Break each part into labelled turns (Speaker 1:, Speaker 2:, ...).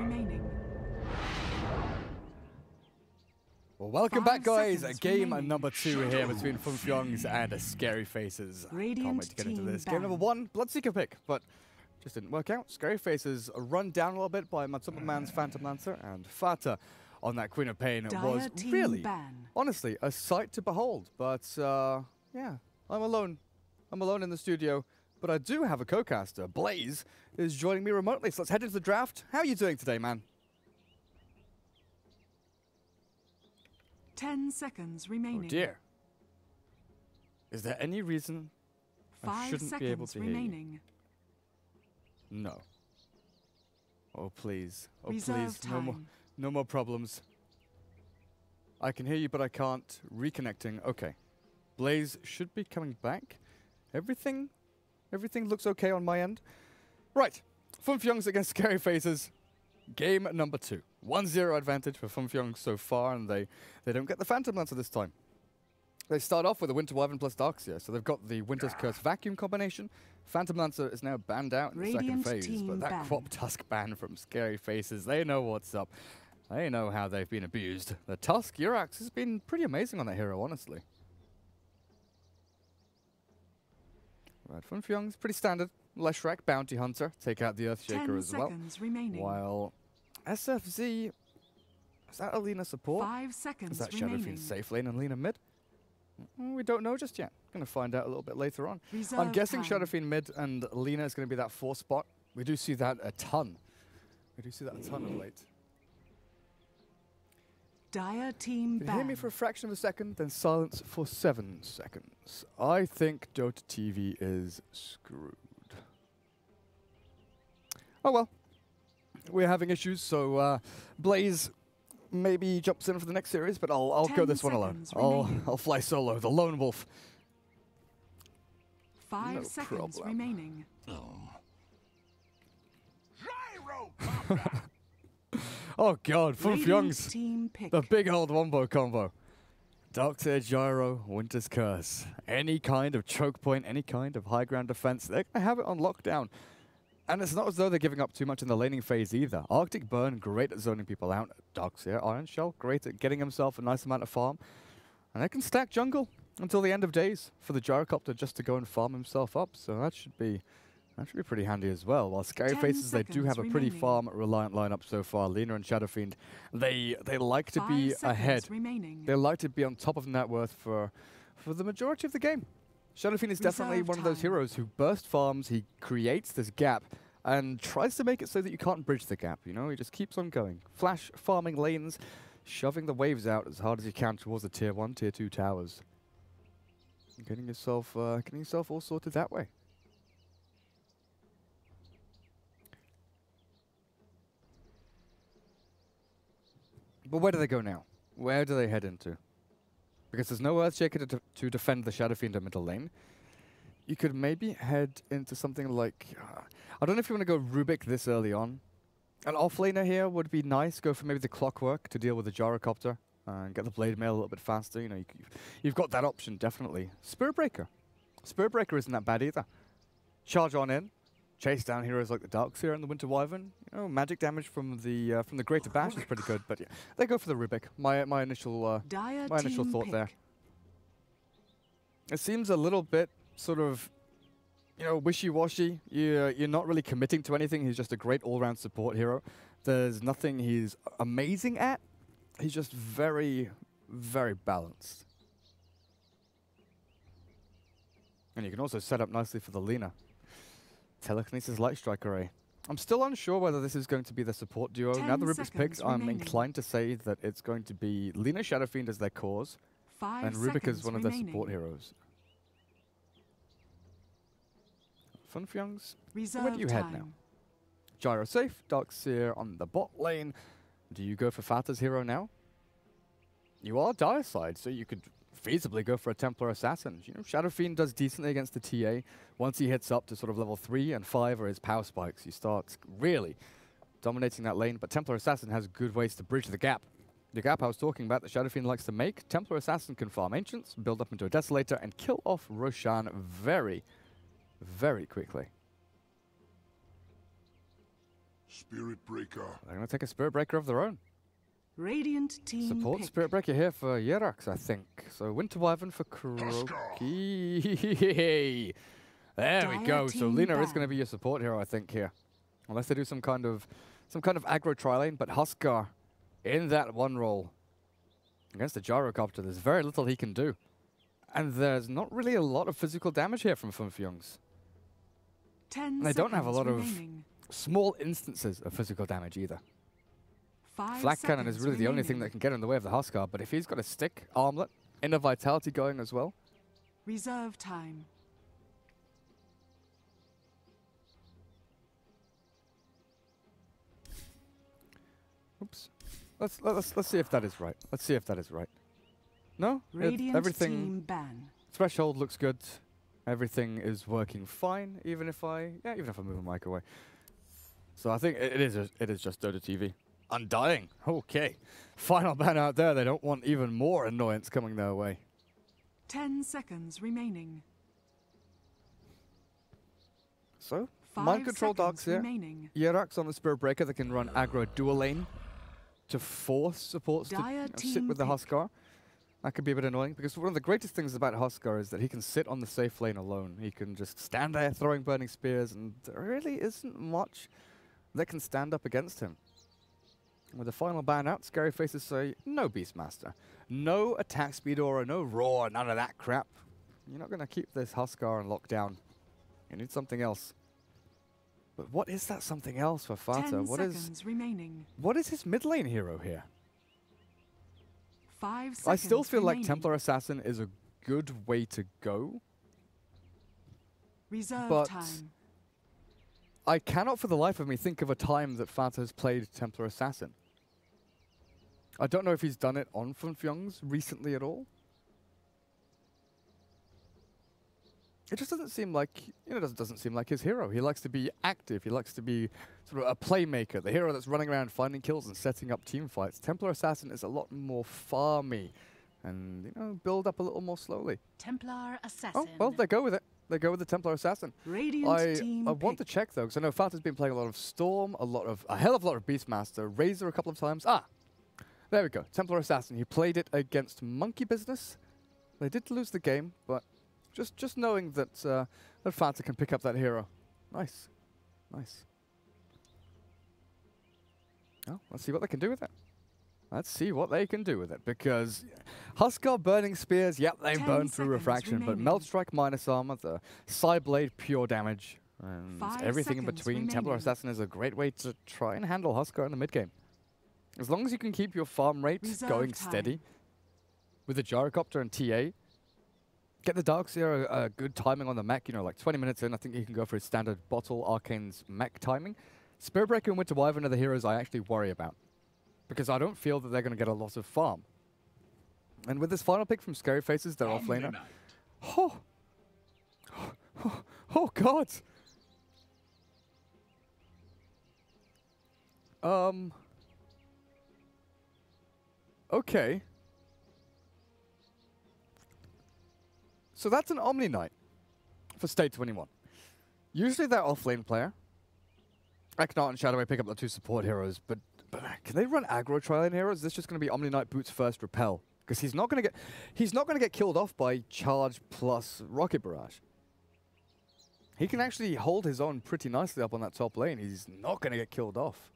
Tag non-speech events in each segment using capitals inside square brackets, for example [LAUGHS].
Speaker 1: remaining.
Speaker 2: Well, welcome
Speaker 1: Five
Speaker 2: back, guys.
Speaker 1: seconds
Speaker 2: Game
Speaker 1: remaining.
Speaker 2: number two here between Fun Fyongs and Scary Faces. Can't wait to get into this. Game number one, Bloodseeker pick, but just didn't work out. Scary Faces run down a little bit by Matumbaman's Phantom Lancer and Fata on that Queen of Pain
Speaker 1: Dire
Speaker 2: was really,
Speaker 1: ban.
Speaker 2: honestly, a sight to behold. But uh, yeah, I'm alone. I'm alone in the studio. But I do have a co-caster. Blaze is joining me remotely. So let's head into the draft. How are you doing today, man?
Speaker 1: Ten seconds remaining.
Speaker 2: Oh dear. Is there any reason I shouldn't be able to hear you?
Speaker 1: remaining.
Speaker 2: No. Oh please. Oh
Speaker 1: Reserve
Speaker 2: please. No more no more problems. I can hear you but I can't. Reconnecting. Okay. Blaze should be coming back. Everything everything looks okay on my end. Right. Funfyongs against Scary Faces. Game number two. 1-0 advantage for Funfyong so far, and they, they don't get the Phantom Lancer this time. They start off with a Winter Wyvern plus Darkseer, so they've got the Winter's Curse vacuum combination. Phantom Lancer is now banned out in the second phase, but that
Speaker 1: ban.
Speaker 2: Crop Tusk ban from Scary Faces, they know what's up. They know how they've been abused. The Tusk Urax has been pretty amazing on that hero, honestly. Right, Funfyong's pretty standard. Leshrac, Bounty Hunter, take out the Earthshaker
Speaker 1: Ten
Speaker 2: as well.
Speaker 1: seconds remaining.
Speaker 2: While SFZ, is that Alina support?
Speaker 1: Five seconds Is
Speaker 2: that
Speaker 1: remaining.
Speaker 2: Shadowfiend safe lane and Lina mid? Mm, We don't know just yet. Going to find out a little bit later on. I'm guessing
Speaker 1: time.
Speaker 2: Shadowfiend mid and Lina is going to be that four spot. We do see that a ton. We do see that a ton of late.
Speaker 1: Dire team
Speaker 2: You hear me for a fraction of a second, then silence for seven seconds. I think Dota TV is screwed. Oh well. We're having issues, so uh, Blaze maybe jumps in for the next series, but I'll, I'll go this one alone.
Speaker 1: seconds
Speaker 2: I'll. I'll fly solo, the lone wolf.
Speaker 1: Five
Speaker 2: no
Speaker 1: seconds
Speaker 2: problem.
Speaker 1: remaining.
Speaker 2: Oh god, [LAUGHS] Oh,
Speaker 1: Radiant
Speaker 2: Fyongs.
Speaker 1: team pick.
Speaker 2: The big old wombo combo. Darkseer Gyro, Winter's Curse. Any kind of choke point, any kind of high ground defense, they're to have it on lockdown. And it's not as though they're giving up too much in the laning phase either. Arctic Burn, great at zoning people out. Darkseer, Ion Shell, great at getting himself a nice amount of farm. And they can stack jungle until the end of days for the Gyrocopter just to go and farm himself up. So that should be that should be pretty handy as well. While Scary Faces, they do have a pretty
Speaker 1: remaining.
Speaker 2: farm reliant lineup so far. Lina and Shadowfiend, they they like to
Speaker 1: Five
Speaker 2: be ahead.
Speaker 1: remaining.
Speaker 2: They like to be on top of net worth for for the majority of the game. Shadowfiend is definitely
Speaker 1: Reserve
Speaker 2: one of those heroes who burst farms, he creates this gap and tries to make it so that you can't bridge the gap, you know? He just keeps on going. Flash farming lanes, shoving the waves out as hard as you can towards the tier 1, tier 2 towers. Getting yourself uh, getting yourself all sorted that way. But where do they go now? Where do they head into? Because there's no Earthshaker to, to defend the Shadowfiend in the middle lane. You could maybe head into something like... Uh, I don't know if you want to go Rubick this early on. An offlaner here would be nice. Go for maybe the Clockwork to deal with the Gyrocopter. Uh, and get the Blade Mail a little bit faster. You know, you, you've got that option, definitely. Spirit Breaker. Spirit Breaker isn't that bad either. Charge on in. Chase down heroes like the Darkseer and the Winter Wyvern. You know, magic damage from the uh, from the Greater Bash is pretty good, but yeah, they go for the Rubick. My my initial uh, my initial thought
Speaker 1: pick.
Speaker 2: there. It seems a little bit sort of, you know, wishy-washy. You're, you're not really committing to anything. He's just a great all-round support hero. There's nothing he's amazing at. He's just very, very balanced. And you can also set up nicely for the Lina. Telekinesis Light Strike Array. I'm still unsure whether this is going to be the support duo. now
Speaker 1: Ten
Speaker 2: the Rubick's picked,
Speaker 1: seconds
Speaker 2: I'm inclined to say that it's going to be Lina Shadowfiend as their cause,
Speaker 1: Five
Speaker 2: and
Speaker 1: Rubick
Speaker 2: is one of their support heroes. Funfyongs, where do you head now? Gyro safe, Darkseer on the bot lane. Do you go for Fata's hero now? You are dire side, so you could feasibly go for a Templar Assassin. You know, Shadowfiend does decently against the TA. Once he hits up to sort of level 3 and 5 are his power spikes, he starts really dominating that lane. But Templar Assassin has good ways to bridge the gap. The gap I was talking about that Shadowfiend likes to make, Templar Assassin can farm Ancients, build up into a Desolator, and kill off Roshan very, very quickly.
Speaker 3: Spirit Breaker.
Speaker 2: They're going to take a Spirit Breaker of their own.
Speaker 1: Radiant team
Speaker 2: Support
Speaker 1: pick.
Speaker 2: Spirit Breaker here for JerAx, I think. So Winter Wyvern for KuroKy. there we go. So
Speaker 1: team
Speaker 2: Lina is going to be your support hero, I think, here. Unless they do some kind of some kind of aggro tri-lane, but Huskar in that one role against the Gyrocopter, there's very little he can do. And there's not really a lot of physical damage here from Funfyungs.
Speaker 1: Ten
Speaker 2: they don't have a
Speaker 1: seconds
Speaker 2: lot of- Small instances of physical damage either.
Speaker 1: Five
Speaker 2: Flak Cannon is really the only thing that can get in the way of the Huskar, but if he's got a stick, armlet, inner vitality going as well,
Speaker 1: Reserve time.
Speaker 2: Oops. Let's let's let's see if that is right. Let's see if that is right. No, It-
Speaker 1: Radiant
Speaker 2: everything
Speaker 1: team ban.
Speaker 2: threshold looks good. Everything is working fine, even if I yeah, even if I move the mic away. So I think it, it is a, it is just Dota TV. Undying. Okay. Final ban out there. They don't want even more annoyance coming their way.
Speaker 1: Ten seconds remaining.
Speaker 2: So
Speaker 1: Five
Speaker 2: mind control
Speaker 1: seconds
Speaker 2: Darkseer.
Speaker 1: remaining.
Speaker 2: JerAx on the Spirit Breaker that can run aggro dual lane to force supports to you know, sit with the
Speaker 1: pick.
Speaker 2: Huskar. That could be a bit annoying because one of the greatest things about Huskar is that he can sit on the safe lane alone. He can just stand there throwing burning spears, and there really isn't much that can stand up against him. With the final ban out, Scary Faces say, no Beastmaster. No attack speed aura, no roar, none of that crap. You're not going to keep this Huskar on lockdown. You need something else. But what is that something else for Fata?
Speaker 1: Ten
Speaker 2: What is
Speaker 1: seconds remaining.
Speaker 2: what is his mid lane hero here?
Speaker 1: Five seconds
Speaker 2: I still feel like. Templar Assassin is a good way to go.
Speaker 1: Reserve
Speaker 2: but-
Speaker 1: time.
Speaker 2: I cannot for the life of me think of a time that Fata has played Templar Assassin. I don't know if he's done it on Funfyongs recently at all. It just doesn't seem like, you know, it doesn't, doesn't seem like his hero. He likes to be active. He likes to be sort of a playmaker, the hero that's running around finding kills and setting up team fights. Templar Assassin is a lot more farmy and, you know, build up a little more slowly.
Speaker 4: Templar Assassin.
Speaker 2: Oh, well, they go with it. They go with the Templar Assassin.
Speaker 1: Radiant
Speaker 2: I,
Speaker 1: team
Speaker 2: I want to check though, because I know Fat has been playing a lot of Storm, a lot of a hell of a lot of Beastmaster, Razor a couple of times. Ah, there we go. Templar Assassin. He played it against Monkey Business. They did lose the game, but just just knowing that uh, that Fanta can pick up that hero, nice, nice. Oh, let's see what they can do with it. Let's see what they can do with it because Huskar burning spears, yep, they
Speaker 1: Ten
Speaker 2: burn through refraction, but
Speaker 1: remaining.
Speaker 2: meld strike minus armor, the Psi Blade pure damage, and
Speaker 1: Five
Speaker 2: everything in between. Templar. Assassin is a great way to try and handle Huskar in the mid game. As long as you can keep your farm rate
Speaker 1: Reserve
Speaker 2: going
Speaker 1: time.
Speaker 2: steady with the Gyrocopter and TA, get the Darkseer a, a good timing on the mech. You know, like 20 minutes in, I think you can go for a standard bottle Arcane's mech timing. Spiritbreaker and Winter Wyvern are the heroes I actually worry about because I don't feel that they're going to get a lot of farm. And with this final pick from Scary Faces, their offlaner. Oh. oh, [GASPS] oh God. Um. Okay. So that's an Omni Knight for State 21. Usually they're offlane player. Eknart and Shadowway pick up the two support heroes, but, but can they run aggro tri-lane heroes? Is this just going to be Omni Knight boots first repel? Because he's not going to get he's not going to get killed off by charge plus rocket barrage. He can actually hold his own pretty nicely up on that top lane. He's not going to get killed off.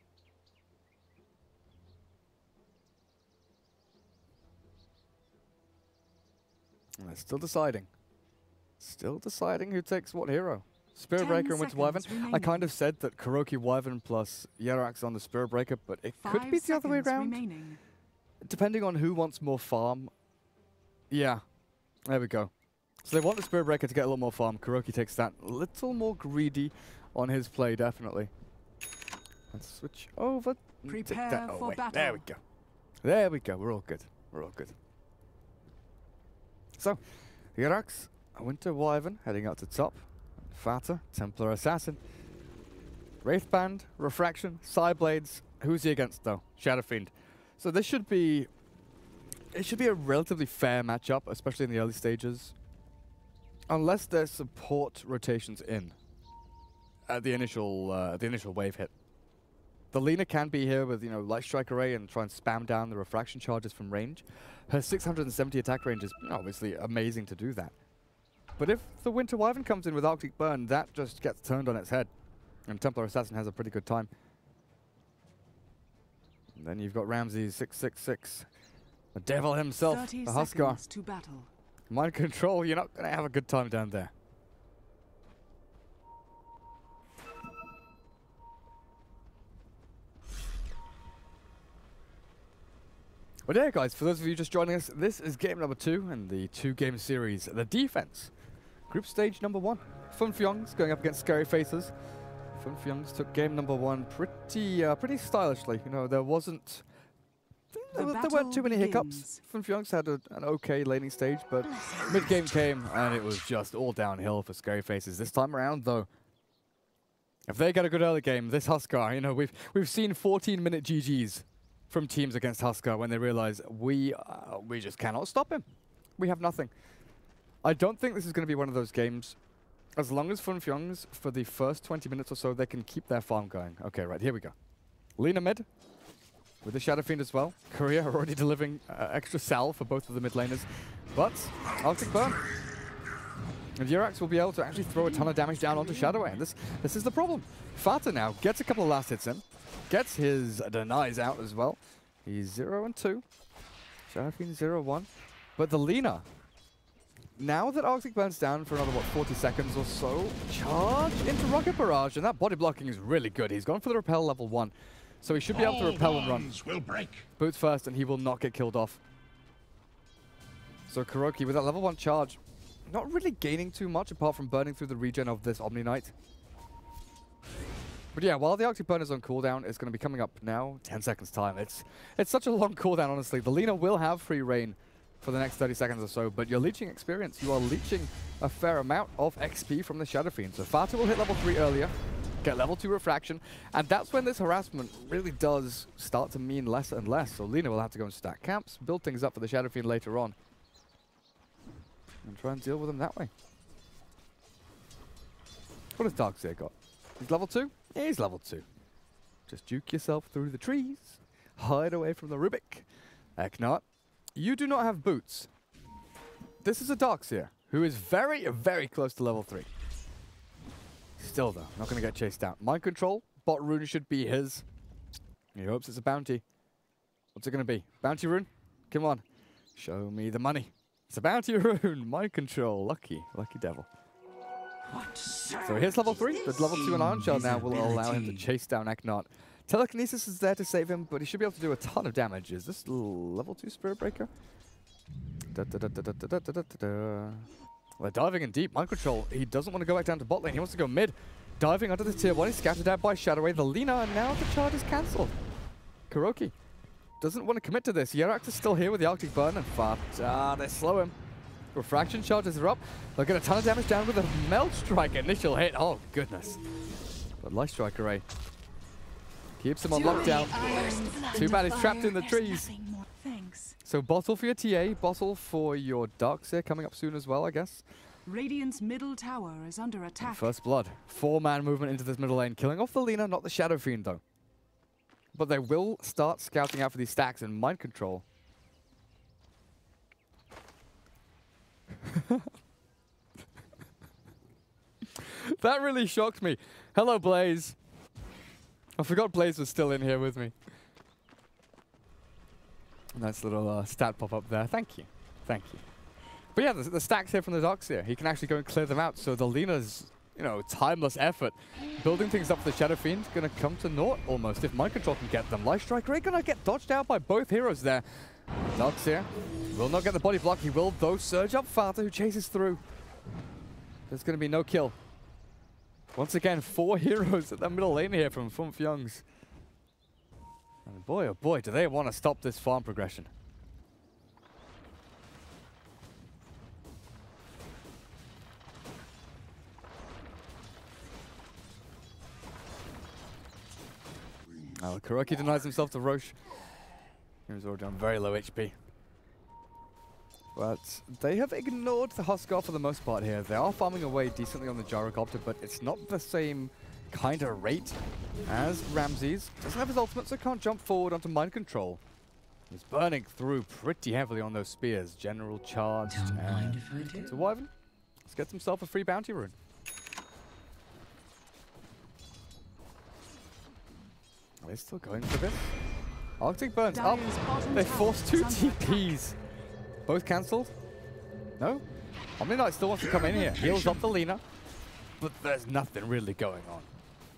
Speaker 2: They're still deciding. Still deciding who takes what hero. Spirit Breaker and Winter Wyvern.
Speaker 1: seconds
Speaker 2: I kind of said that KuroKy Wyvern plus JerAx on the Spirit Breaker, but it
Speaker 1: Five
Speaker 2: could be the other way around.
Speaker 1: remaining.
Speaker 2: Depending on who wants more farm. Yeah, there we go. So they want the Spirit Breaker to get a little more farm. KuroKy takes that little more greedy on his play, definitely. Let's switch over.
Speaker 1: Prepare
Speaker 2: that
Speaker 1: for
Speaker 2: away. There we go. There we go. We're all good. We're all good. So, JerAx, Winter Wyvern heading out to top. Fata, Templar Assassin. Wraithband, Refraction, Psi Blades. Who's he against though? Shadow Fiend. So this should be it should be a relatively fair matchup, especially in the early stages. Unless there's support rotations in at the initial uh, the initial wave hit. The Lina can be here with, you know, Light Strike Array and try and spam down the refraction charges from range. Her 670 attack range is obviously amazing to do that. But if the Winter Wyvern comes in with Arctic Burn, that just gets turned on its head. And Templar Assassin has a pretty good time. And then you've got Ramsey 666. The devil himself, the Huskar.
Speaker 1: to battle.
Speaker 2: Mind control, you're not going to have a good time down there. But yeah, guys, for those of you just joining us, this is game number two in the two-game series, The Defense. Group stage number one. Fun Fyongs going up against Scary Faces. Fun Fyongs took game number one pretty uh, pretty stylishly. You know, there wasn't...
Speaker 1: The
Speaker 2: There, there weren't too many
Speaker 1: battle
Speaker 2: hiccups. Fun Fyongs had a, an okay laning stage, but mid-game came and it was just all downhill for Scary Faces. This time around, though, if they get a good early game, this Huskar, you know, we've we've seen 14-minute GGs from teams against Huskar when they realize we uh, we just cannot stop him. We have nothing. I don't think this is going to be one of those games. As long as Funfyongs, for the first 20 minutes or so, they can keep their farm going. Okay, right, here we go. Lina mid, with the Shadow Fiend as well. Courier are already delivering uh, extra sal for both of the mid laners. But, Arctic Burn. And JerAx will be able to actually throw a ton of damage down onto Shadowway. And this, this is the problem. Fata now gets a couple of last hits in. Gets his denies out as well. He's 0 and 2. Shadow Fiend 0 1. But the Lina, now that Arctic burns down for another, what, 40 seconds or so, charge into Rocket Barrage, and that body blocking is really good. He's gone for the repel level 1, so he should be able to repel and run.
Speaker 3: will break.
Speaker 2: Boots first, and he will not get killed off. So KuroKy, with that level 1 charge, not really gaining too much apart from burning through the regen of this Omni Knight. But yeah, while the Arctic Burn is on cooldown, it's going to be coming up now, 10 seconds time. It's it's such a long cooldown, honestly. The Lina will have free reign for the next 30 seconds or so, but you're leeching experience. You are leeching a fair amount of XP from the Shadow Fiend. So Fata will hit level 3 earlier, get level 2 refraction, and that's when this harassment really does start to mean less and less. So Lina will have to go and stack camps, build things up for the Shadow Fiend later on, and try and deal with them that way. What has Darkseer got? He's level 2? He's level 2. Just juke yourself through the trees, hide away from the Rubick. Eknot, you do not have boots. This is a Darkseer, who is very, very close to level 3. Still though, not going to get chased out. Mind control, bot rune should be his. He hopes it's a bounty. What's it going to be? Bounty rune? Come on. Show me the money. It's a bounty [LAUGHS] rune. Mind control. Lucky. Lucky devil. So here's level 3, but level 2 Ion Shell now will allow him to chase down Eknot. Telekinesis is there to save him, but he should be able to do a ton of damage. Is this level 2 Spirit Breaker? They're diving in deep. Mind Control, he doesn't want to go back down to bot lane. He wants to go mid. Diving under the tier 1, he's scattered out by Shadowway, the Lina, and now the charge is cancelled. KuroKy doesn't want to commit to this. JerAx is still here with the Arctic Burn, and Far. Ah, they slow him. Refraction charges are up. They'll get a ton of damage down with a Meld Strike initial hit. Oh, goodness. But Light Strike Array eh, keeps him on lockdown. Too bad he's trapped in the trees.
Speaker 1: Thanks.
Speaker 2: So bottle for your TA, bottle for your Darkseer coming up soon as well, I guess.
Speaker 1: Radiant's middle tower is under attack.
Speaker 2: First blood. Four-man movement into this middle lane, killing off the Lina, not the Shadow Fiend though. But they will start scouting out for these stacks and mind control. [LAUGHS] that really shocked me. Hello, Blaze. I forgot Blaze was still in here with me. Nice little uh, stat pop up there. Thank you. Thank you. But yeah, the, the stacks here from the Darkseer. He can actually go and clear them out. So the Lina's, you know, timeless effort building things up for the Shadow Fiend going to come to naught almost if Mind Control can get them. Light Strike Array going to get dodged out by both heroes there. Darkseer will not get the body block. He will, though, surge up Fata, who chases through. There's going to be no kill. Once again, four [LAUGHS] heroes at the middle lane here from Fum Fyongs. And boy, oh boy, do they want to stop this farm progression. Oh, KuroKy denies himself to Roche. He was already on very low HP. But they have ignored the Huskar for the most part here. They are farming away decently on the Gyrocopter, but it's not the same kind of rate as Ramzes doesn't have his ultimate, so can't jump forward onto mind control. He's burning through pretty heavily on those spears. General charged
Speaker 3: Don't mind if I do.
Speaker 2: Wyvern. Let's get himself a free bounty rune. Are they still going for this? Arctic burns up.
Speaker 1: Dyer's
Speaker 2: They
Speaker 1: tower
Speaker 2: forced two
Speaker 1: is under attack.
Speaker 2: TPs. Both cancelled? No? Omni Knight still wants to come in here. Heals up the Lina. But there's nothing really going on.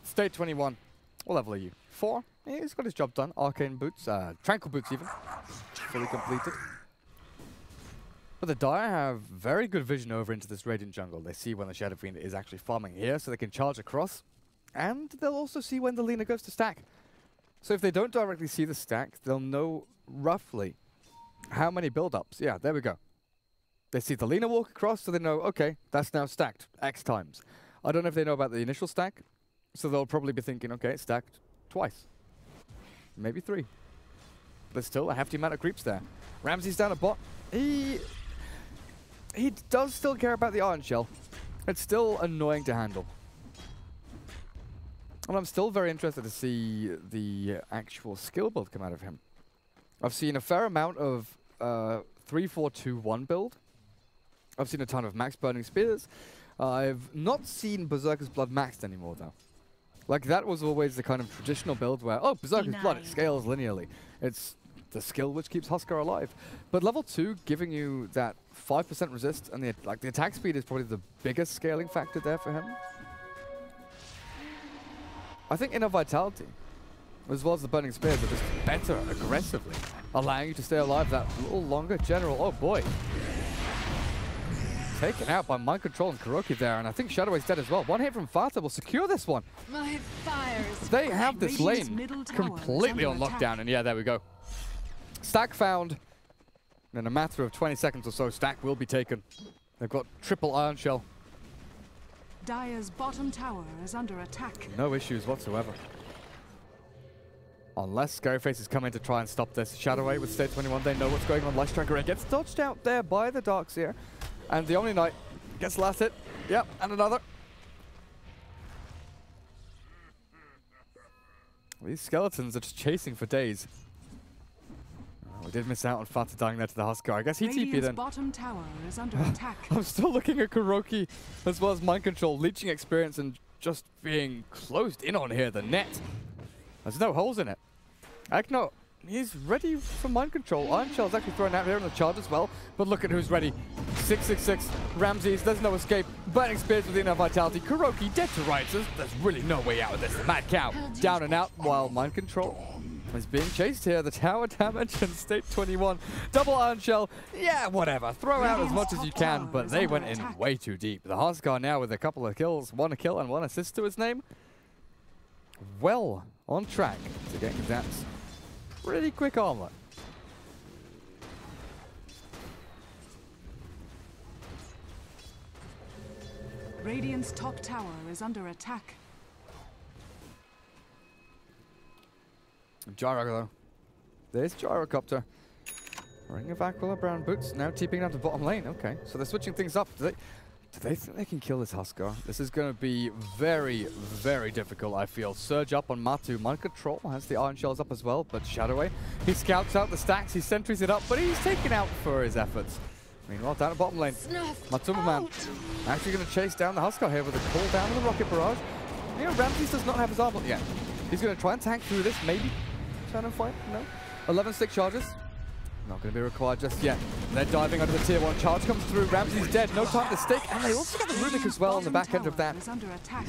Speaker 2: State 21. What level are you? Four? Yeah, he's got his job done. Arcane boots, uh, tranquil boots even. Fully completed. But the Dire have very good vision over into this Radiant jungle. They see when the Shadow Fiend is actually farming here, so they can charge across. And they'll also see when the Lina goes to stack. So if they don't directly see the stack, they'll know roughly how many build-ups. Yeah, there we go. They see the Lina walk across, so they know, okay, that's now stacked X times. I don't know if they know about the initial stack, so they'll probably be thinking, okay, it's stacked twice. Maybe three. But still, a hefty amount of creeps there. Ramsey's down a bot. He... He does still care about the Ion Shell. It's still annoying to handle. And I'm still very interested to see the actual skill build come out of him. I've seen a fair amount of uh, 3-4-2-1 build. I've seen a ton of max burning spears. I've not seen Berserker's Blood maxed anymore though. Like that was always the kind of traditional build where, oh, Berserker's Blood, it scales linearly. It's the skill which keeps Huskar alive. But level 2 giving you that 5% resist and the, like the attack speed is probably the biggest scaling factor there for him. I think inner vitality, as well as the burning spears, are just better aggressively, allowing you to stay alive that little longer. General, oh boy. Taken out by mind control and KuroKy there, and I think Shadowway's dead as well. One hit from Fata will secure this one.
Speaker 4: My fires.
Speaker 2: They have this lane
Speaker 1: is
Speaker 2: completely on lockdown, and yeah, there we go. Stack found. In a matter of 20 seconds or so, Stack will be taken. They've got triple Ion Shell.
Speaker 1: Dyer's bottom tower is under attack.
Speaker 2: No issues whatsoever. Unless Scaryface is coming to try and stop this. Shadow Shadowway with State 21, they know what's going on. Light Striker gets dodged out there by the Darkseer. And the Omni Knight gets last hit. Yep, and another. These skeletons are just chasing for days. Oh, we did miss out on Fata dying there to the Huskar. I guess he TP'd then.
Speaker 1: bottom tower is under [LAUGHS] attack.
Speaker 2: I'm still looking at KuroKy as well as mind control, leeching experience, and just being closed in on here. The net. There's no holes in it. Ekno, he's ready for mind control. Ion Shell's actually thrown out here on the charge as well. But look at who's ready. 666, Ramzes, there's no escape. Burning Spears with inner vitality. KuroKy dead to rights. There's, there's really no way out of this. The Mad Cow down and out while mind control is being chased here. The tower damage and state 21. Double Ion Shell. Yeah, whatever. Throw out as much as you can, but they went in way too deep. The Huskar now with a couple of kills, one kill and one assist to his name. Well on track to getting that pretty quick armor.
Speaker 1: Radiant's top tower is under attack.
Speaker 2: Gyro though. There's Gyrocopter. Ring of Aquila Brown Boots now TPing down to bottom lane. Okay, so they're switching things up. Do they, do they think they can kill this Huskar? This is going to be very, very difficult, I feel. Surge up on Matu. Mind Control has the Ion Shells up as well, but Shadowway, he scouts out the stacks, he sentries it up, but he's taken out for his efforts. Meanwhile, down at bottom lane,
Speaker 4: Snuff.
Speaker 2: Matumbaman actually going to chase down the Huskar here with a call down of the Rocket Barrage. You know, Ramzes does not have his armor yet. He's going to try and tank through this, maybe. Turn and fight? No. 11 stick charges. Not going to be required just yet. They're diving under the tier 1. Charge comes through. Ramsey's dead. No time to stick. And they also get the Rubick as well on the back end of that.
Speaker 1: under attack.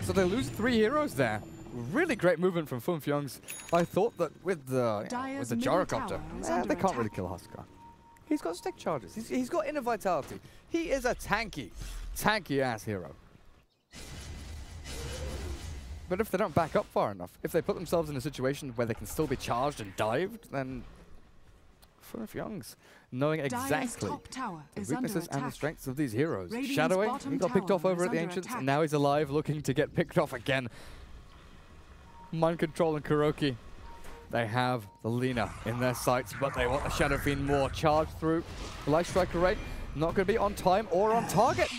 Speaker 2: So they lose three heroes there. Really great movement from Fun Fyongs. I thought that with the with the gyrocopter, eh, they can't really
Speaker 1: attack.
Speaker 2: kill Huskar. He's got stick charges. He's, he's got inner vitality. He is a tanky, tanky ass hero. But if they don't back up far enough, if they put themselves in a situation where they can still be charged and dived, then Fun Fyongs, knowing exactly the weaknesses and the strengths of these heroes.
Speaker 1: Radiant's
Speaker 2: Shadowing, he got picked off over at the Ancients,
Speaker 1: attack.
Speaker 2: and now he's alive, looking to get picked off again. Mind Control and KuroKy, they have the Lina in their sights, but they want the Shadow Fiend more. Charge through. Light Strike Array, not going to be on time or on target.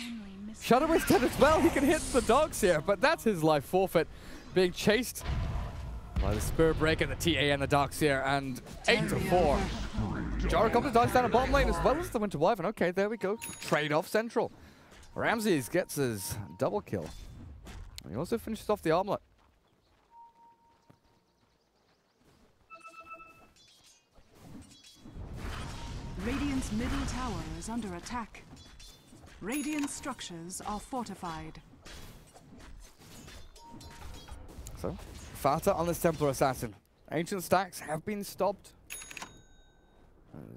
Speaker 1: Only
Speaker 2: Shadowway's dead as well. He can hit the Darkseer, but that's his life forfeit. Being chased by the Spirit Breaker, the TA, and the Darkseer, and 8 to 4. Gyrocopter dies down a bottom lane as well as the Winter Wyvern. Okay, there we go. Trade off Central. Ramzes gets his double kill. he also finishes off the armlet.
Speaker 1: Radiant's middle tower is under attack. Radiant structures are fortified.
Speaker 2: So, Fata on this Templar Assassin. Ancient stacks have been stopped.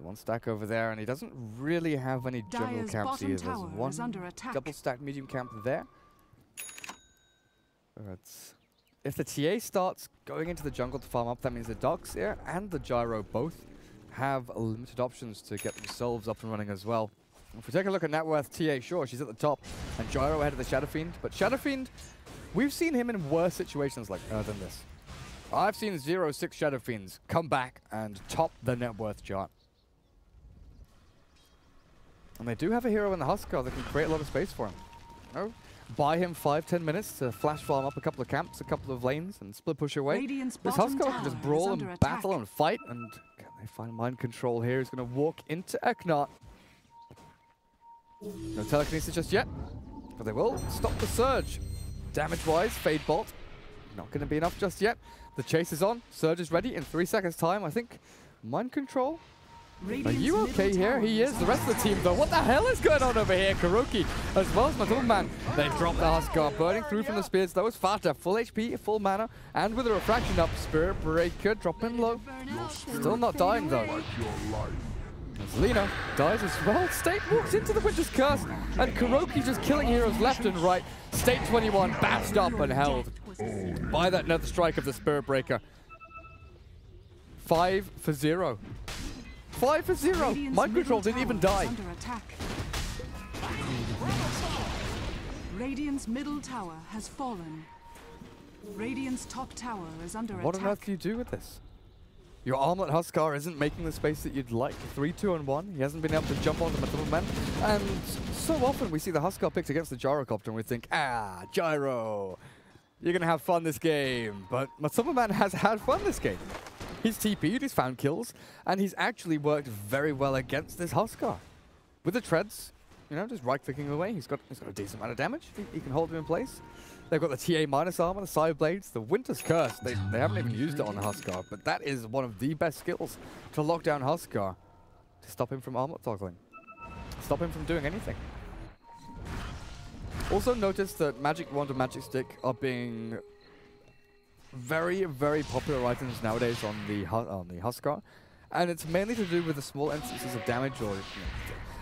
Speaker 2: One stack over there, and he doesn't really have any jungle
Speaker 1: Dire's
Speaker 2: camps either. There's one
Speaker 1: under attack.
Speaker 2: double stacked medium camp there. But if the TA starts going into the jungle to farm up, that means the Darkseer and the Gyro both have limited options to get themselves up and running as well. If we take a look at net worth, TA, sure, she's at the top, and Gyro ahead of the Shadow Fiend. But Shadow Fiend, we've seen him in worse situations like uh, than this. I've seen zero six Shadow Fiends come back and top the net worth chart. And they do have a hero in the Huskar that can create a lot of space for him. No, buy him five, ten minutes to flash farm up a couple of camps, a couple of lanes, and split push away.
Speaker 1: Radiant's
Speaker 2: This Huskar can just brawl and
Speaker 1: attack.
Speaker 2: battle and fight, and can they find mind control here? He's going to walk into Eknat. No telekinesis just yet, but they will stop the surge. Damage-wise, Fade Bolt, not going to be enough just yet. The chase is on, Surge is ready in three seconds time. I think mind control are you okay here? He is. The rest of the team, though. What the hell is going on over here? KuroKy, as well as my Matul Man. They drop the Huskar, burning through from the spears. That was Fata, full HP, full mana, and with a refraction up, Spirit Breaker dropping low. Still not dying, though. As Lina dies as well. State walks into the Winter's Curse, and KuroKy just killing heroes left and right. State 21 bashed up and held by that Nether Strike of the Spirit Breaker. Five for zero. Five for zero. Mind control didn't even die.
Speaker 1: Radiant's middle tower has fallen. Radiant's top tower is under
Speaker 2: What on
Speaker 1: attack.
Speaker 2: earth do you do with this? Your armlet Huskar isn't making the space that you'd like. 3, 2, and 1. He hasn't been able to jump onto Metal Man. And so often we see the Huskar picked against the Gyrocopter and we think, ah, Gyro, you're going to have fun this game. But Matumbaman has had fun this game. He's TP'd, he's found kills, and he's actually worked very well against this Huskar. With the treads, you know, just right-clicking away, he's got, he's got a decent amount of damage. He, he can hold him in place. They've got the TA minus armor, the Psi Blades, the Winter's Curse. They, they haven't even used it on Huskar, but that is one of the best skills to lock down Huskar to stop him from armlet toggling. Stop him from doing anything. Also notice that Magic Wand and Magic Stick are being very, very popular items nowadays on the on the Huskar, and it's mainly to do with the small instances of damage or you know,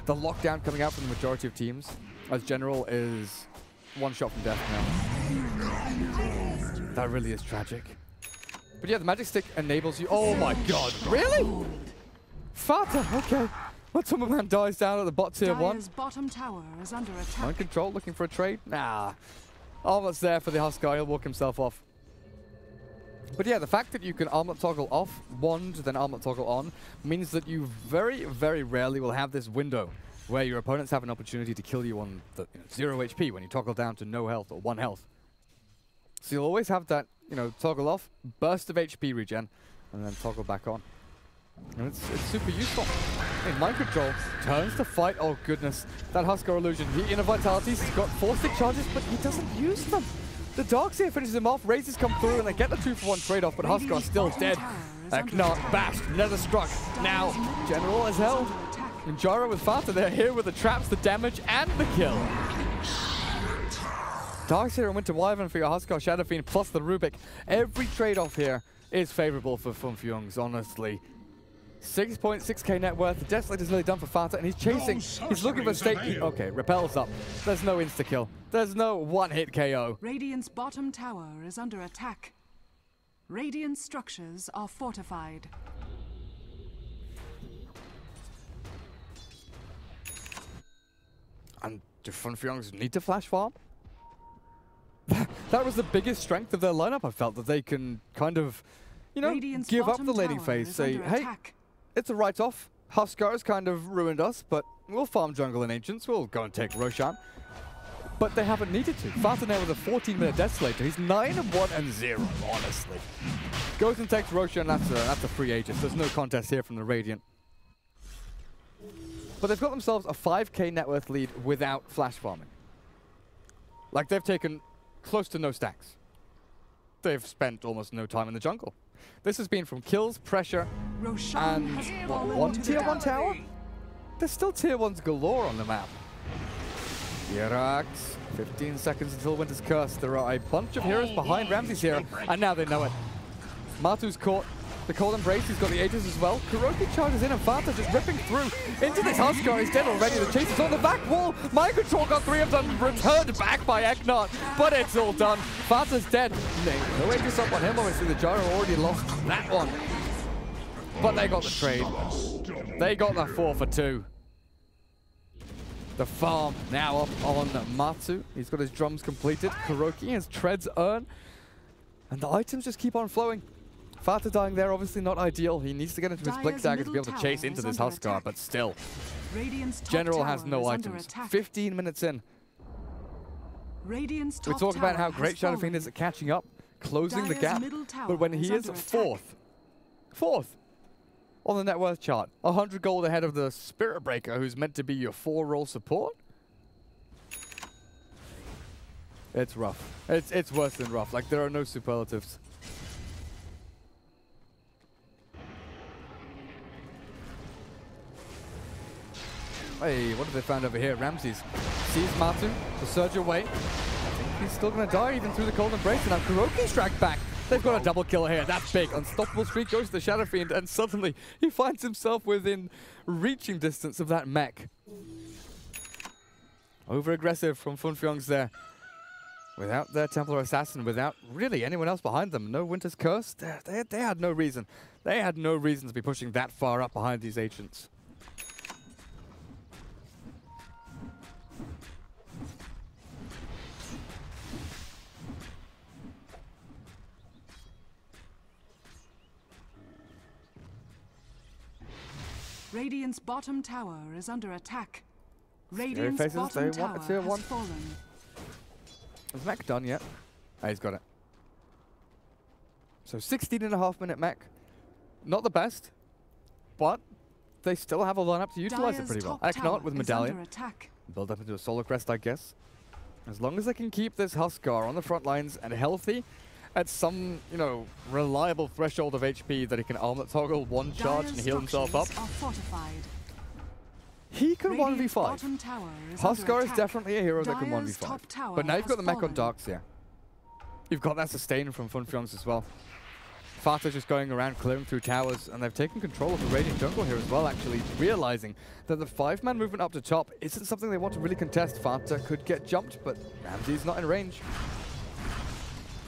Speaker 2: the lockdown coming out from the majority of teams. As general is one shot from death now. That really is tragic. But yeah, the magic stick enables you. Oh my god, really? Fata, okay. Matumbaman dies down at the bot tier one.
Speaker 1: Dire's bottom tower is under
Speaker 2: Mind
Speaker 1: attack.
Speaker 2: control, looking for a trade? Nah. Armlet's there for the Huskar, he'll walk himself off. But yeah, the fact that you can armlet toggle off, wand, then armlet toggle on, means that you very, very rarely will have this window where your opponents have an opportunity to kill you on the you know, zero HP when you toggle down to no health or one health. So you'll always have that, you know, toggle off, burst of HP regen, and then toggle back on. And it's, it's super useful. I mean, mind control turns to fight. Oh goodness, that Huskar illusion. He inner vitalities. He's got four stick charges, but he doesn't use them. The Darkseer finishes him off. Razors come through, and they get the two for one trade off. But Huskar's still dead.
Speaker 1: tower is under
Speaker 2: Knot
Speaker 1: attack.
Speaker 2: bashed, nether struck. Now General is held.
Speaker 1: Under attack.
Speaker 2: And Jara with Fata, they're here with the traps, the damage, and the kill. Darkseer and Winter Wyvern for your Huskar Shadow Fiend plus the Rubick. Every trade-off here is favorable for Funfyungs, honestly. 6.6k net worth. The Death Slate is nearly done for Fata, and he's chasing. he's looking for state. Okay, repels up. There's no insta-kill. There's no one-hit KO.
Speaker 1: Radiant's bottom tower is under attack. Radiant structures are fortified.
Speaker 2: And do Funfyungs need to flash farm? [LAUGHS] that was the biggest strength of their lineup, I felt, that they can kind of, you know,
Speaker 1: Radiant's
Speaker 2: give up the laning
Speaker 1: tower
Speaker 2: phase. Say, hey,
Speaker 1: attack.
Speaker 2: it's a write-off. Huskar's kind of ruined us, but we'll farm jungle and ancients. We'll go and take Roshan. but they haven't needed to. Fata now with a 14-minute Desolator. He's 9 and 1 and 0, honestly. Goes and takes Roshan, that's a, that's a free Aegis. There's no contest here from the Radiant. But they've got themselves a 5k net worth lead without flash farming. Like, they've taken close to no stacks. They've spent almost no time in the jungle. This has been from kills, pressure,
Speaker 1: Roshan
Speaker 2: and what, one tier 1
Speaker 1: tower.
Speaker 2: There's still tier 1s galore on the map. JerAx, 15 seconds until Winter's Curse. There are a bunch of heroes behind Ramsey's here, and now they know it. Matu's caught. The cold embrace, he's got the Aegis as well. KuroKy charges in and Fata just ripping through into this Huskar. He's dead already. The chase is on the back wall. Mind control got three of them returned back by Eknot, but it's all done. Fata's dead. No no Aegis up on him. Obviously, the Gyro already lost that one. But they got the trade. They got the four for two. The farm now up on Matsu. He's got his drums completed. KuroKy has treads earn. And the items just keep on flowing. Fata dying there, obviously not ideal. He needs to get into his Blink
Speaker 1: Dyer's
Speaker 2: Dagger to be able to chase into this Huskar, but still. General has no items.
Speaker 1: attack.
Speaker 2: 15 minutes in.
Speaker 1: Radiant's
Speaker 2: We talk about how great
Speaker 1: has
Speaker 2: Shadow Fiend is at catching up, closing the gap. But when he
Speaker 1: is
Speaker 2: is fourth, fourth on the net worth chart, 100 gold ahead of the Spirit Breaker, who's meant to be your four roll support. It's rough. It's it's worse than rough. Like there are no superlatives. Hey, what have they found over here? Ramzes sees Matu, the surge away. I think he's still gonna die even through the cold embrace. And now KuroKy's dragged back. They've got a double kill here. That's big. Unstoppable streak goes to the Shadow Fiend, and suddenly he finds himself within reaching distance of that mech. Over aggressive from Funfyongs there. Without their Templar Assassin, without really anyone else behind them. No Winter's Curse. They, they, they had no reason. They had no reason to be pushing that far up behind these agents.
Speaker 1: Radiant's bottom tower is under attack. Radiant's
Speaker 2: faces,
Speaker 1: bottom tower has
Speaker 2: one.
Speaker 1: fallen.
Speaker 2: Is Mac done yet? Ah, he's got it. So 16 and a half minute mech. Not the best, but they still have a lineup to utilize it pretty well.
Speaker 1: top tower
Speaker 2: with Medallion.
Speaker 1: attack.
Speaker 2: Build up into a Solar Crest, I guess. As long as they can keep this Huskar on the front lines and healthy at some, you know, reliable threshold of HP that he can armlet toggle one charge and heal himself up,
Speaker 1: structures Are fortified.
Speaker 2: he can
Speaker 1: Radiant's
Speaker 2: 1v5.
Speaker 1: bottom is
Speaker 2: Huskar is definitely a hero that can 1v5. But now you've got the mech on Darkseer. You've got that sustain from Funfyongs as well. Fata's just going around clearing through towers, and they've taken control of the Radiant jungle here as well, actually, realizing that the five-man movement up to top isn't something they want to really contest. Fata could get jumped, but Ramsey's not in range.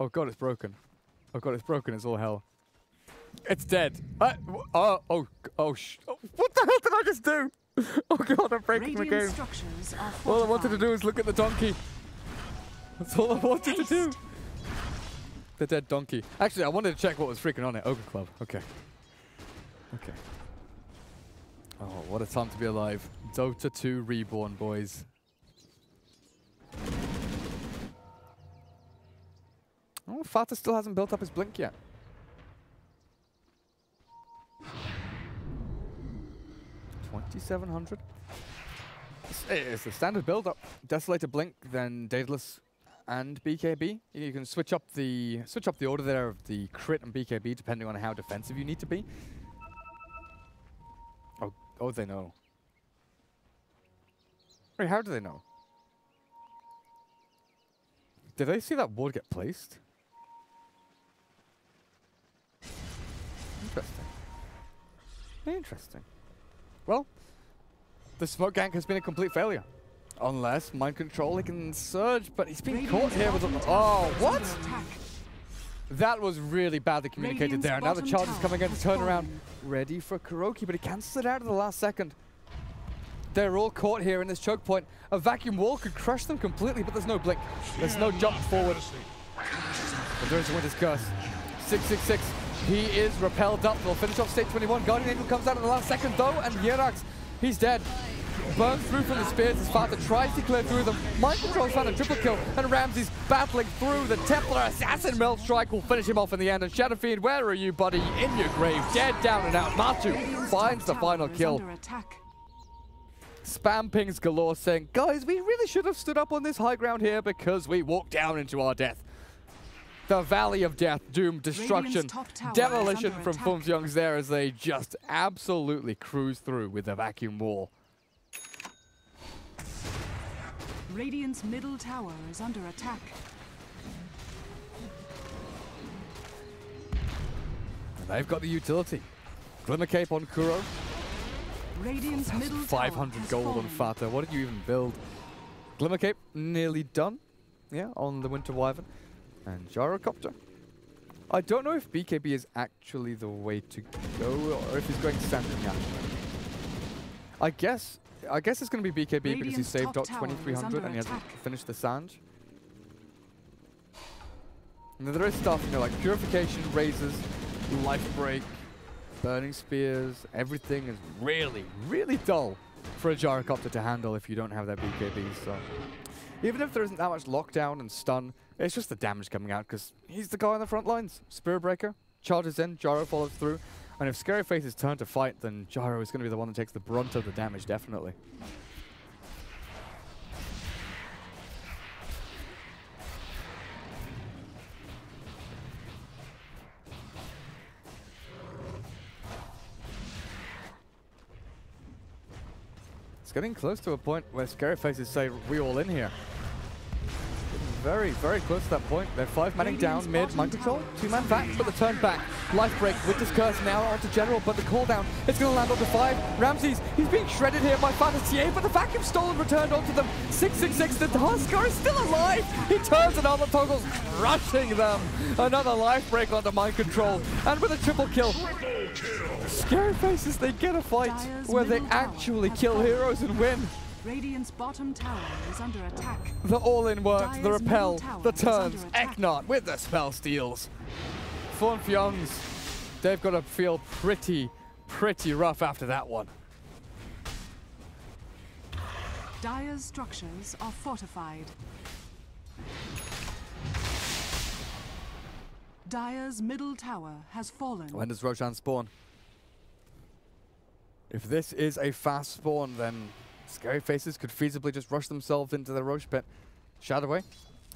Speaker 2: Oh god, it's broken. Oh god, it's broken. It's all hell. It's dead. Uh, w- oh, oh, oh, sh oh, What the hell did I just do? [LAUGHS] Oh god, I'm breaking the game.
Speaker 1: structures are
Speaker 2: All I wanted to do is look at the donkey. That's all I wanted to do. The dead donkey. Actually, I wanted to check what was freaking on it. Ogre Club. Okay. Okay. Oh, what a time to be alive. Dota 2 Reborn, boys. Oh, Fata still hasn't built up his blink yet. Twenty-seven hundred. It's, the standard build-up. Desolator Blink, then Daedalus and BKB. You can switch up the switch up the order there of the crit and BKB depending on how defensive you need to be. Oh, oh, they know. Wait, how do they know? Did they see that ward get placed? Interesting. Interesting. Well, the smoke gank has been a complete failure. Unless mind control, he can surge, but he's been
Speaker 1: Radiant's
Speaker 2: caught here with. A, oh, what?
Speaker 1: attack.
Speaker 2: That was really badly communicated
Speaker 1: Radiant's
Speaker 2: there. Now the charge is coming in to turn around, ready for KuroKy, but he cancels it out at the last second. They're all caught here in this choke point. A vacuum wall could crush them completely, but there's no blink. There's no jump forward. But there is a Winter's Curse. 666. He is repelled up. They'll finish off stage 21. Guardian Angel comes out in the last second, though, and JerAx, he's dead. Burns through from the spears. His father tries to clear through them. Mind Control's found a triple kill, and Ramzes battling through. The Templar Assassin Meld Strike will finish him off in the end. And Shadow Fiend, where are you, buddy? In your grave, dead down and out. Matu finds the final kill. Spam pings galore saying, guys, we really should have stood up on this high ground here because we walked down into our death. The Valley of Death, Doom, Destruction,
Speaker 1: top tower is
Speaker 2: Demolition from. Fünf Jungs there as they just absolutely cruise through with the vacuum wall.
Speaker 1: Radiant's middle tower is under attack.
Speaker 2: And they've got the utility. Glimmer Cape on Kuro,
Speaker 1: Radiant's middle tower
Speaker 2: 500
Speaker 1: has
Speaker 2: gold on. Fata. What did you even build? Glimmer Cape nearly done. Yeah, on the Winter Wyvern. And Gyrocopter. I don't know if BKB is actually the way to go or if he's going Sandring actually. I guess I guess it's going to be BKB because he saved dot 2300 and he hasn't finished the sand. And then there is stuff, you know, like Purification, Razors, Life Break, Burning Spears, everything is really, really dull for a Gyrocopter to handle if you don't have that BKB, so... Even if there isn't that much lockdown and stun, it's just the damage coming out because he's the guy on the front lines. Spirit Breaker charges in, Gyro follows through, and if Scary Face is turned to fight, then Gyro is going to be the one that takes the brunt of the damage, definitely. It's getting close to a point where Scary Faces say, we all in here. Very, very close to that point. They're five manning down mid, mind control, two man back, but the turn back. Life break with this curse now onto general, but the cooldown is going to land onto five. Ramzes, he's being shredded here by TA, but the vacuum stolen returned onto them. 666, the Huskar is still alive. He turns and other toggles, crushing them. Another life break onto mind control, and with a triple kill. Scary faces, they get a fight
Speaker 1: Dire's
Speaker 2: where they actually kill heroes and win.
Speaker 1: Radiant's bottom tower is under attack.
Speaker 2: The all-in works, the repel, the turns. Eknot with the spell steals. Thorn Fyongs, they've got to feel pretty, pretty rough after that one.
Speaker 1: Dire's structures are fortified. Dire's middle tower has fallen.
Speaker 2: When does Roshan spawn? If this is a fast spawn, then Scary Faces could feasibly just rush themselves into the Rosh pit. Shadowway. Eh?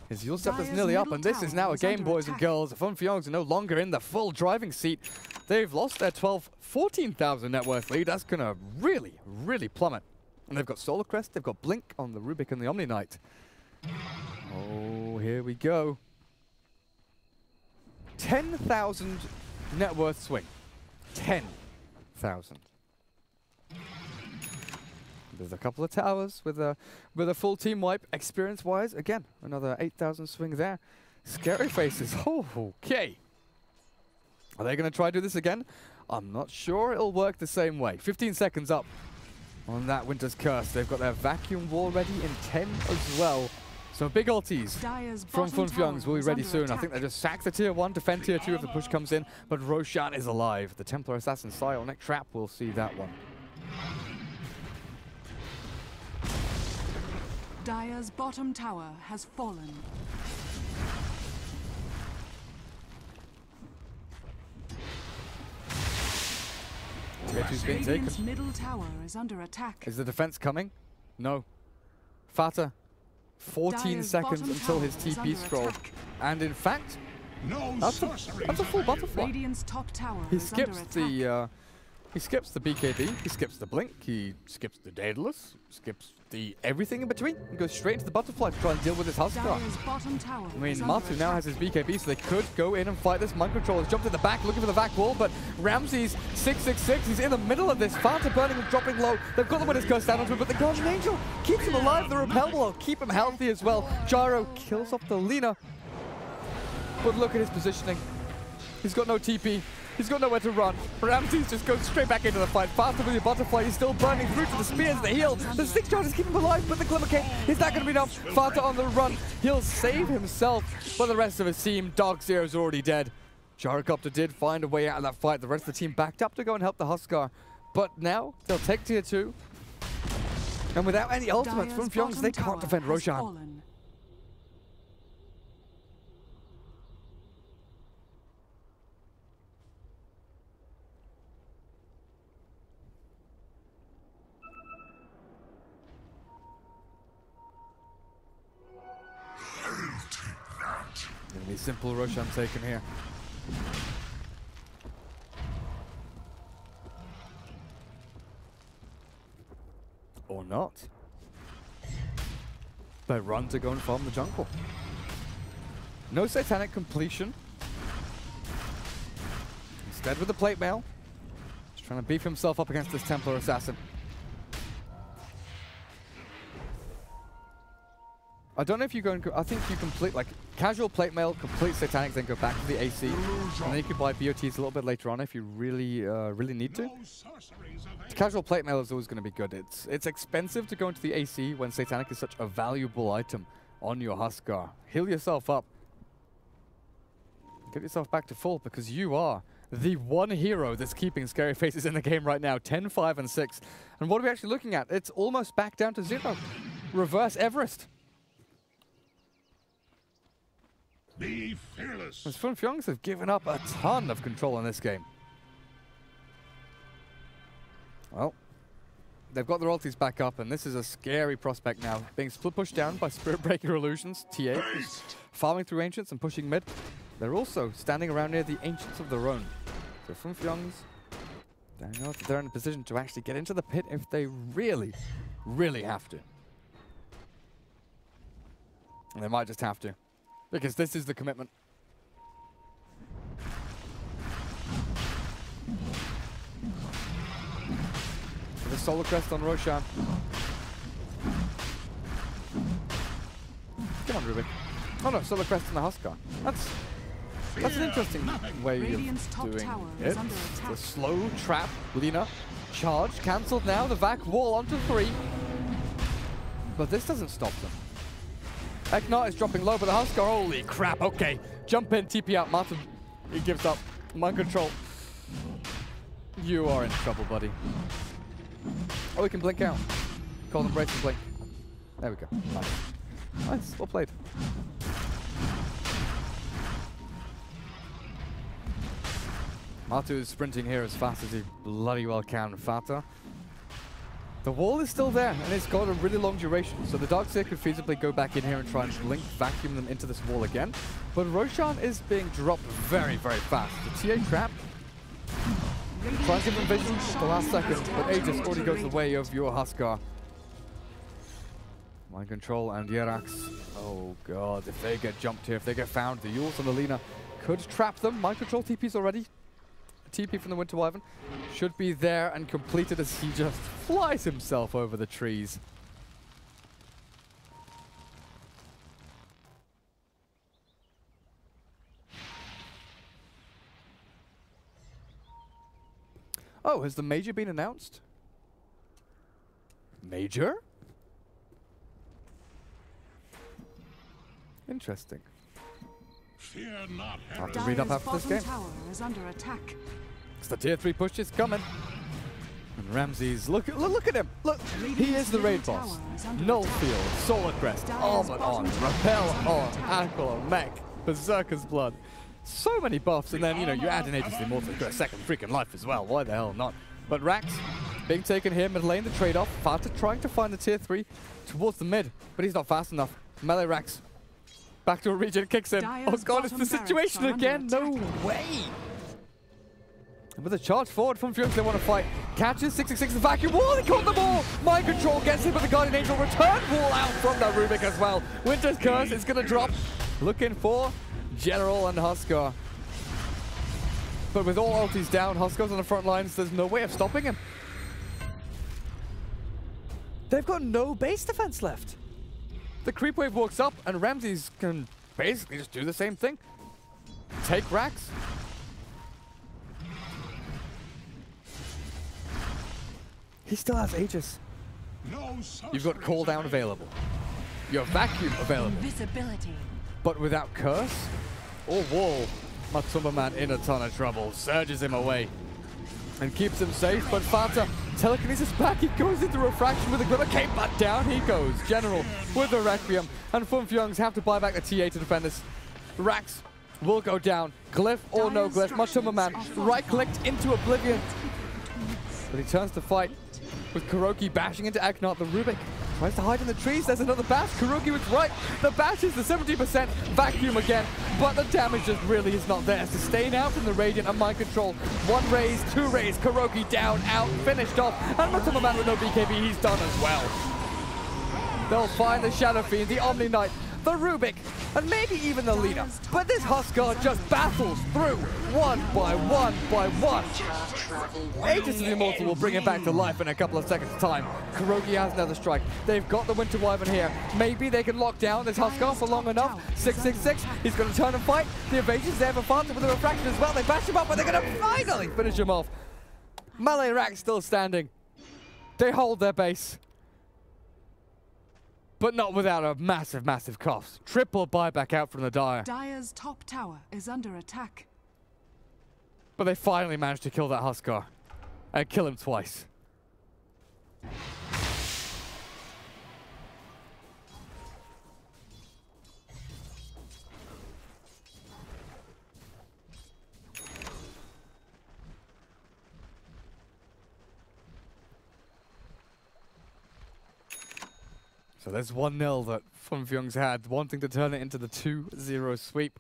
Speaker 2: His Yule Step is nearly up, and this is now a game, boys and girls. The Fünf Jungs are no longer in the full driving seat. They've lost their 12, 14,000 net worth lead. That's going to really, really plummet. And they've got Solar Crest, they've got Blink on the Rubick and the Omni Knight. Oh, here we go. 10,000 net worth swing. 10,000. There's a couple of towers with a with a full team wipe. Experience wise, again, another 8,000 swing there. Scary faces. Oh, [LAUGHS] okay. Are they going to try to do this again? I'm not sure it'll work the same way. 15 seconds up on that Winter's Curse. They've got their vacuum wall ready in 10 as well. So big ulties from
Speaker 1: bottom
Speaker 2: will be ready soon. I think they just sack the tier 1, defend tier 2 if the push comes in, but Roshan is alive. The Templar Assassin Psionic Trap will see that one.
Speaker 1: Dire's bottom tower has fallen.
Speaker 2: Tier 2's being taken.
Speaker 1: Radiant's middle tower is under attack.
Speaker 2: Is the defense coming? No. Fata, 14
Speaker 1: Dire's
Speaker 2: seconds until his TP scroll.
Speaker 1: attack.
Speaker 2: And in fact,
Speaker 3: No
Speaker 2: that's a, that's a full butterfly.
Speaker 1: Radiant's top tower
Speaker 2: He
Speaker 1: is under
Speaker 2: skips
Speaker 1: attack.
Speaker 2: the uh, He skips the BKB, he skips the Blink, he skips the Daedalus, skips the everything in between, and goes straight into the Butterfly to try and deal with his Huskar. I mean, Matu now has his BKB, so they could go in and fight this. Mind Control has jumped in the back, looking for the back wall, but Ramzes 666, he's in the middle of this. Fata burning and dropping low. They've got the Winter's Curse down onto him, but the Guardian Angel keeps him alive. The Repel will keep him healthy as well. Gyro kills off the Lina. But look at his positioning. He's got no TP. He's got nowhere to run. Ramzes just goes straight back into the fight. Faster with your butterfly. He's still burning through to the spears, the heal. The six charges keep him alive, but the Glimmer Cape is not going to be enough. Fata on the run. He'll save himself, but the rest of his team, Dark Zero's already dead. Gyrocopter did find a way out of that fight. The rest of the team backed up to go and help the Huskar. But now they'll take tier two. And without any ultimates
Speaker 1: Dire's
Speaker 2: from Fyongs, they can't defend Roshan.
Speaker 1: Fallen.
Speaker 2: simple rush I'm taking here. Or not. They run to go and farm the jungle. No satanic completion. Instead with the plate mail. Just trying to beef himself up against this Templar assassin. I don't know if you go and go, I think you complete like casual plate mail, complete satanic, then go back to the AC, and then you can buy BOTs a little bit later on if you really, uh, really need to. Casual plate mail is always going to be good. It's it's expensive to go into the AC when satanic is such a valuable item on your Huskar. Heal yourself up. Get yourself back to full because you are the one hero that's keeping scary faces in the game right now. 10, 5, and 6. And what are we actually looking at? It's almost back down to zero. Reverse Everest.
Speaker 3: Be fearless.
Speaker 2: As Fünf Jungs have given up a ton of control in this game. Well, they've got their ultis back up, and this is a scary prospect now. Being split pushed down by Spirit Breaker Illusions, TA, farming through Ancients and pushing mid. They're also standing around near the Ancients of their own. So Fünf Jungs, they know that they're in a position to actually get into the pit if they really, really have to. And they might just have to. Because this is the commitment. For the Solar Crest on Roshan. Come on, Ruby. Oh no, Solar Crest on the Huskar. That's that's an interesting way
Speaker 1: Radiant's
Speaker 2: of
Speaker 1: top
Speaker 2: doing
Speaker 1: tower
Speaker 2: it.
Speaker 1: is under
Speaker 2: The slow trap, Lina. Charge, cancelled now, the Vac wall onto three. But this doesn't stop them. Eknart is dropping low, but the Huskar, holy crap, okay. Jump in, TP out, Martin. He gives up. Mind control. You are in trouble, buddy. Oh, we can blink out. Call them brace and blink. There we go. Nice. Nice, well played. Matu is sprinting here as fast as he bloody well can. Fata. The wall is still there, and it's got a really long duration, so the Darkseer could feasibly go back in here and try and blink, vacuum them into this wall again. But Roshan is being dropped very, very fast. The TA trap Try to give them vision the last second, but Aegis already goes the way of your Huskar. Mind control and JerAx. Oh god, if they get jumped here, if they get found, the Yules and the Lina could trap them. Mind control TP's already. TP from the Winter Wyvern should be there and completed as he just flies himself over the trees. Oh, has the Major been announced? Major? Interesting.
Speaker 3: Fear not,
Speaker 2: I'll have to read up after this game.
Speaker 1: tower is under attack.
Speaker 2: It's the tier 3 push is coming. And Ramzes, look, look, look at him. Look, he is the raid boss. Null. Field, Solar Crest,
Speaker 1: Dire's
Speaker 2: Armor on, Repel on. Aqua, Mech, Berserker's Blood. So many buffs, and then, you know, you add an Aegis Immortal, got a second freaking life as well. Why the hell not? But Rax being taken here, mid lane, the trade-off. Fata trying to find the tier 3 towards the mid, but he's not fast enough. Melee Rax back to a region, kicks in.
Speaker 1: Dire's
Speaker 2: oh god, it's the situation again. No way. With a charge forward from Fuchs, they want to fight. Catches 666 the vacuum wall. He caught the ball. Mind control gets him, but the Guardian Angel return wall out from the Rubick as well. Winter's Curse is going to drop. Looking for General and Huskar. But with all ultis down, Huskar's on the front lines. There's no way of stopping him. They've got no base defense left. The creep wave walks up, and Ramzes can basically just do the same thing. Take racks. He still has Aegis.
Speaker 3: No
Speaker 2: You've got call down available. You have vacuum available.
Speaker 1: Invisibility.
Speaker 2: But without curse oh, or wall, Matumbaman in a ton of trouble. Surges him away and keeps him safe. But Fata, telekinesis back. He goes into refraction with a glimmer. Okay, but down he goes. General with the Requiem. And Fünf Jungs have to buy back the TA to defend this. Rax will go down. Glyph or no glyph. Matumbaman right clicked into Oblivion. But he turns to fight with KuroKy bashing into Aknot. The Rubick tries to hide in the trees. There's another bash. KuroKy was right. The bash is the 70% vacuum again, but the damage just really is not there. Sustain out from the Radiant and Mind Control. One raise, two raise. KuroKy down, out, finished off. And Matumbaman with no BKB, he's done as well. They'll find the Shadow Fiend, the Omni Knight, the Rubick, and maybe even the leader. But this Huskar just battles through one by one by one. Aegis of the Immortal will bring him back to life in a couple of seconds' time. KuroKy has another strike. They've got the Winter Wyvern here. Maybe they can lock down this Huskar for long enough. 666, he's going to turn and fight. The evasion's there for Fata with the refraction as well. They bash him up, but they're going to finally finish him off. Melee Rack still standing. They hold their base but not without a massive, massive cost. Triple buyback out from the Dire.
Speaker 1: Dire's top tower is under attack.
Speaker 2: But they finally managed to kill that Huskar. And kill him twice. So there's 1-0 that Funfyung's had, wanting to turn it into the 2-0 sweep.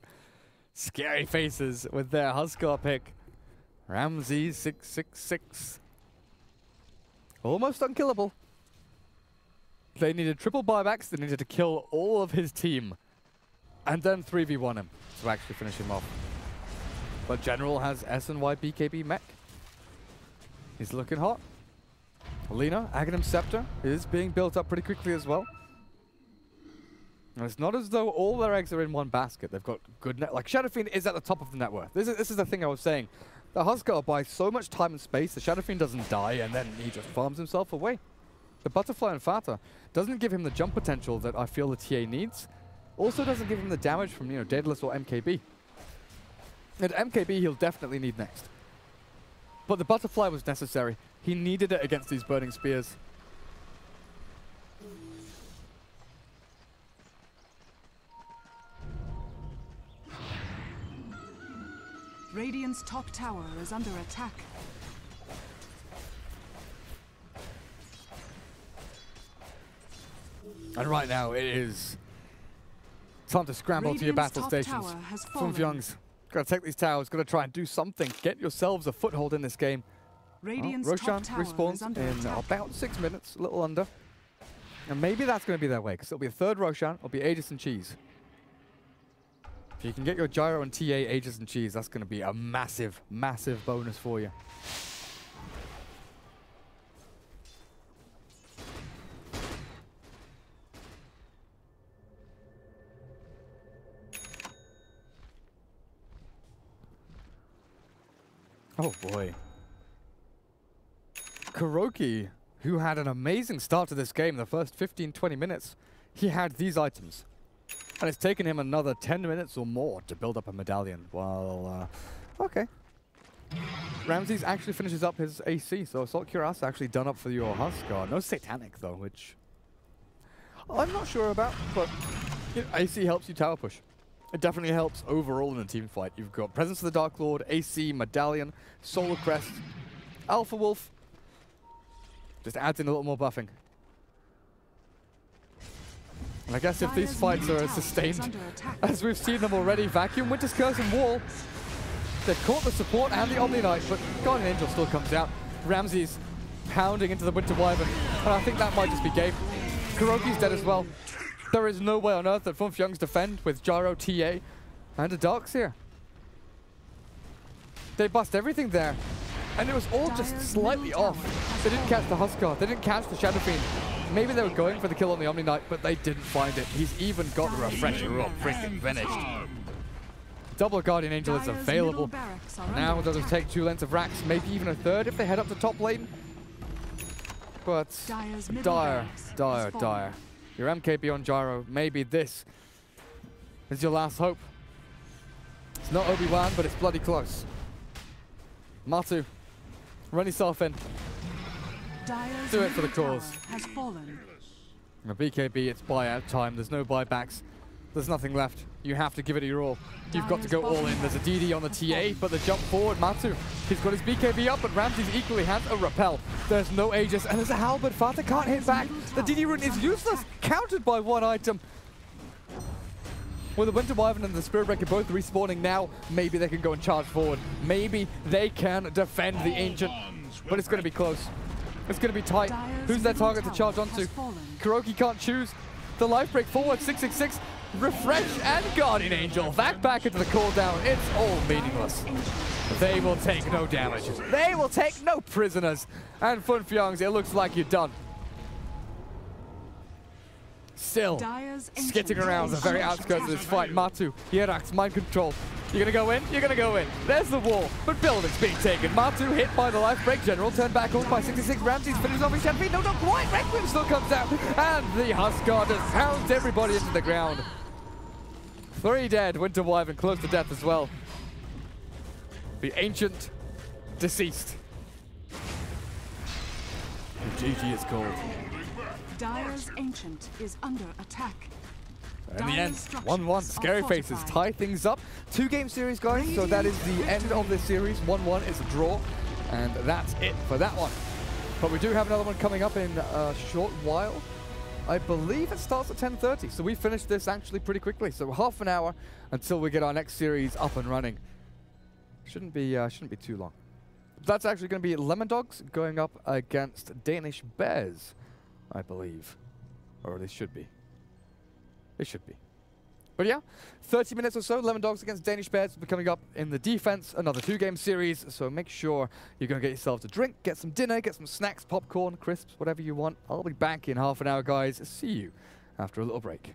Speaker 2: Scary faces with their Huskar pick. Ramzes 666. Almost unkillable. They needed triple buybacks, they needed to kill all of his team. And then 3v1 him to actually finish him off. But General has S and Y BKB mech. He's looking hot. Lina, Aghanim Scepter is being built up pretty quickly as well. And it's not as though all their eggs are in one basket. They've got good net. Like Shadow Fiend is at the top of the net worth. This is this is the thing I was saying. The Huskar buys so much time and space. The Shadow Fiend doesn't die, and then he just farms himself away. The Butterfly and Fata doesn't give him the jump potential that I feel the TA needs. Also doesn't give him the damage from you know Daedalus or MKB. And MKB he'll definitely need next. But the Butterfly was necessary. He needed it against these Burning Spears.
Speaker 1: Radiant's top tower is under attack.
Speaker 2: And right now it is time to scramble to your battle stations.
Speaker 1: has
Speaker 2: gotta take these towers, gotta try and do something. Get yourselves a foothold in this game.
Speaker 1: Radiant's
Speaker 2: Well,
Speaker 1: top
Speaker 2: Roshan
Speaker 1: tower
Speaker 2: respawns
Speaker 1: is under
Speaker 2: in
Speaker 1: attack.
Speaker 2: about six minutes, a little under. And maybe that's going to be their way, because it'll be a third Roshan, it'll be Aegis and Cheese. You can get your Gyro on TA Aegis and Cheese, that's going to be a massive, massive bonus for you. Oh boy. KuroKy, who had an amazing start to this game, the first 15-20 minutes, he had these items. And it's taken him another 10 minutes or more to build up a medallion. Well, uh, okay. Ramzes actually finishes up his AC, so Assault Cuirass actually done up for your Huskar. No Satanic, though, which I'm not sure about, but you know, AC helps you tower push. It definitely helps overall in a team fight. You've got Presence of the Dark Lord, AC, Medallion, Solar Crest, Alpha Wolf. Just adds in a little more buffing. And I guess if these fights are as sustained as we've seen them already, Vacuum, Winter's Curse, and Wall, They've caught the support and the Omni Knight, but Guardian Angel still comes out. Ramzes pounding into the Winter Wyvern, and I think that might just be game. KuroKy's dead as well. There is no way on earth that Funfyung's defend with Gyro, TA, and a Darkseer. They bust everything there. And it was all just slightly off. They didn't catch the
Speaker 1: fallen.
Speaker 2: Huskar. They didn't catch the Shadow Fiend. Maybe they were going for the kill on the Omni Knight, but they didn't find it. He's even got the refresher up. Freaking finished. Double Guardian Angel is available.
Speaker 1: middle barracks are
Speaker 2: Now
Speaker 1: under
Speaker 2: they'll
Speaker 1: attack.
Speaker 2: take two lengths of racks, maybe even a third if they head up to top lane. But
Speaker 1: Dire's middle
Speaker 2: dire,
Speaker 1: barracks
Speaker 2: dire, dire. Your MKB on Gyro, maybe this is your last hope. It's not Obi-Wan, but it's bloody close. Matu, run yourself in.
Speaker 1: Dire's
Speaker 2: Do it for the cause.
Speaker 1: Has fallen.
Speaker 2: BKB, it's buyout time. There's no buybacks. There's nothing left. You have to give it your all. You've got to go all in. There's a DD on the TA, but the jump forward, Matsu. He's got his BKB up, but Ramzes equally has a repel. There's no Aegis, and there's a Halberd. Fata can't hit back. The DD rune is useless, countered by one item. With the Winter Wyvern and the Spirit Breaker both respawning now, maybe they can go and charge forward. Maybe they can defend the Ancient, but it's going to be close. It's going to be tight. Who's their target to charge onto? KuroKy can't choose. The life break forward, 666, refresh and Guardian Angel. Back back into the cooldown. It's all meaningless. They will take no damage. They will take no prisoners. And Fünf Jungs, it looks like you're done. Still,
Speaker 1: Dire's
Speaker 2: skitting around the very outskirts of this fight. Matu, JerAx, mind control. You're gonna go in? You're gonna go in. There's the wall, but building's being taken. Matu hit by the life break general, turned back on by 66. Ramzes finishes off his champion. No, not quite. Requiem still comes out, and the Huskar just pounds everybody into the ground. Three dead. Winter Wyvern close to death as well. The ancient deceased. The GG is called.
Speaker 1: Dire's ancient is under attack.
Speaker 2: In the end,
Speaker 1: structures
Speaker 2: 1-1.
Speaker 1: are
Speaker 2: Scary Faces tie things up. Two game series, guys. So that is the end of this series. 1-1 is a draw. And that's it for that one. But we do have another one coming up in a short while. I believe it starts at 10.30. So we finished this actually pretty quickly. So half an hour until we get our next series up and running. Shouldn't be, uh, shouldn't be too long. That's actually going to be Lemon Dogs going up against Danish Bears, I believe. Or they should be. They should be. But yeah, 30 minutes or so, Lemon Dogs against Danish Bears will be coming up in the defense, another two-game series, so make sure you're going to get yourself a drink, get some dinner, get some snacks, popcorn, crisps, whatever you want. I'll be back in half an hour, guys. See you after a little break.